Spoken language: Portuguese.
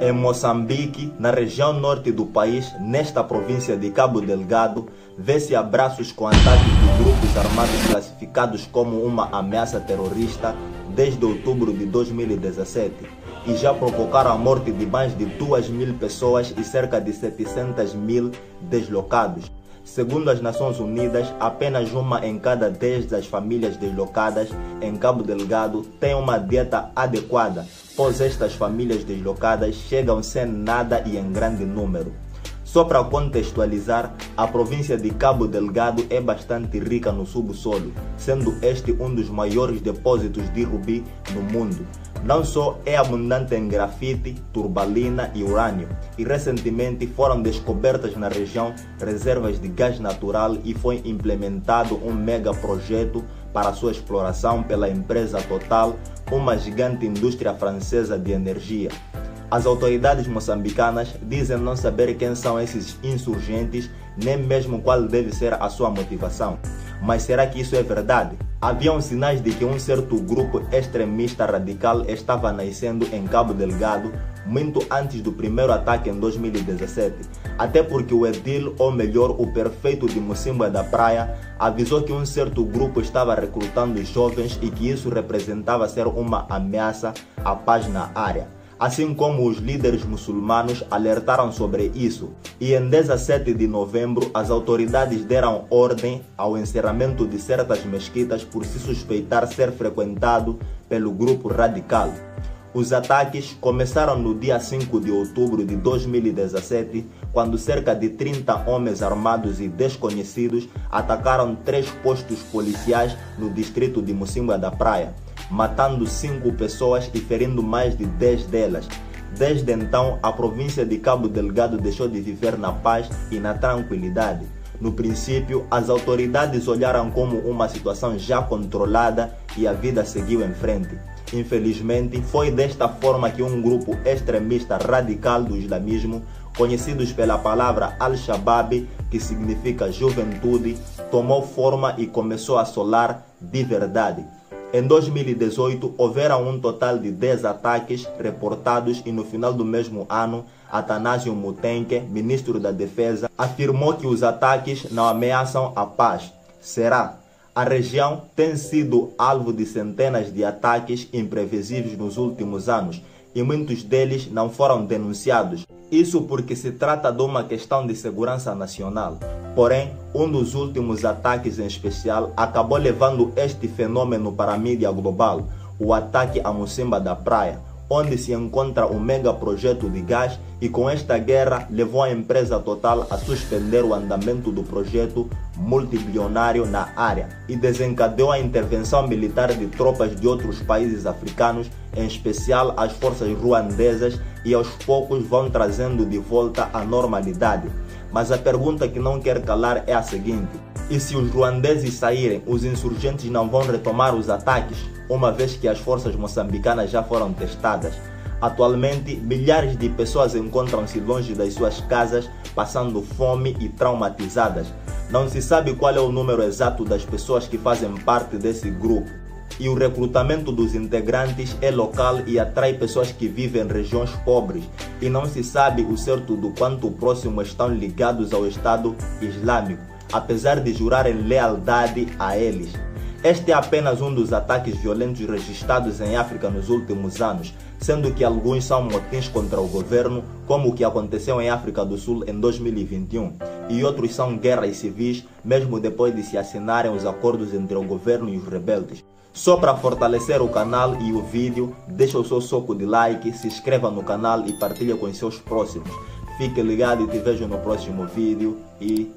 Em Moçambique, na região norte do país, nesta província de Cabo Delgado, vê-se abraços com ataques de grupos armados classificados como uma ameaça terrorista desde outubro de 2017 e já provocaram a morte de mais de 2 mil pessoas e cerca de 700 mil deslocados. Segundo as Nações Unidas, apenas uma em cada 10 das famílias deslocadas em Cabo Delgado tem uma dieta adequada, pois estas famílias deslocadas chegam sem nada e em grande número. Só para contextualizar, a província de Cabo Delgado é bastante rica no subsolo, sendo este um dos maiores depósitos de rubi no mundo. Não só é abundante em grafite, turbalina e urânio, e recentemente foram descobertas na região reservas de gás natural e foi implementado um mega projeto para sua exploração pela empresa Total, uma gigante indústria francesa de energia. As autoridades moçambicanas dizem não saber quem são esses insurgentes, nem mesmo qual deve ser a sua motivação. Mas será que isso é verdade? Haviam sinais de que um certo grupo extremista radical estava nascendo em Cabo Delgado muito antes do primeiro ataque em 2017. Até porque o Edil, ou melhor, o prefeito de Mocimba da Praia, avisou que um certo grupo estava recrutando jovens e que isso representava ser uma ameaça à paz na área assim como os líderes muçulmanos alertaram sobre isso. E em 17 de novembro, as autoridades deram ordem ao encerramento de certas mesquitas por se suspeitar ser frequentado pelo grupo radical. Os ataques começaram no dia 5 de outubro de 2017, quando cerca de 30 homens armados e desconhecidos atacaram três postos policiais no distrito de Mocimba da Praia matando cinco pessoas e ferindo mais de 10 delas. Desde então, a província de Cabo Delgado deixou de viver na paz e na tranquilidade. No princípio, as autoridades olharam como uma situação já controlada e a vida seguiu em frente. Infelizmente, foi desta forma que um grupo extremista radical do islamismo, conhecidos pela palavra Al-Shabaab, que significa juventude, tomou forma e começou a assolar de verdade em 2018, houveram um total de 10 ataques reportados e no final do mesmo ano, Atanásio Mutenke, ministro da Defesa, afirmou que os ataques não ameaçam a paz. Será? A região tem sido alvo de centenas de ataques imprevisíveis nos últimos anos e muitos deles não foram denunciados. Isso porque se trata de uma questão de segurança nacional. Porém, um dos últimos ataques em especial acabou levando este fenômeno para a mídia global, o ataque a Mocimba da Praia, onde se encontra um mega projeto de gás e com esta guerra levou a empresa Total a suspender o andamento do projeto multibilionário na área e desencadeou a intervenção militar de tropas de outros países africanos, em especial as forças ruandesas, e aos poucos vão trazendo de volta a normalidade. Mas a pergunta que não quer calar é a seguinte: e se os ruandeses saírem, os insurgentes não vão retomar os ataques, uma vez que as forças moçambicanas já foram testadas? Atualmente, milhares de pessoas encontram-se longe das suas casas, passando fome e traumatizadas. Não se sabe qual é o número exato das pessoas que fazem parte desse grupo. E o recrutamento dos integrantes é local e atrai pessoas que vivem em regiões pobres e não se sabe o certo do quanto próximos estão ligados ao Estado Islâmico, apesar de jurarem lealdade a eles. Este é apenas um dos ataques violentos registrados em África nos últimos anos, sendo que alguns são motins contra o governo, como o que aconteceu em África do Sul em 2021, e outros são guerras civis, mesmo depois de se assinarem os acordos entre o governo e os rebeldes. Só para fortalecer o canal e o vídeo, deixa o seu soco de like, se inscreva no canal e partilhe com seus próximos. Fique ligado e te vejo no próximo vídeo e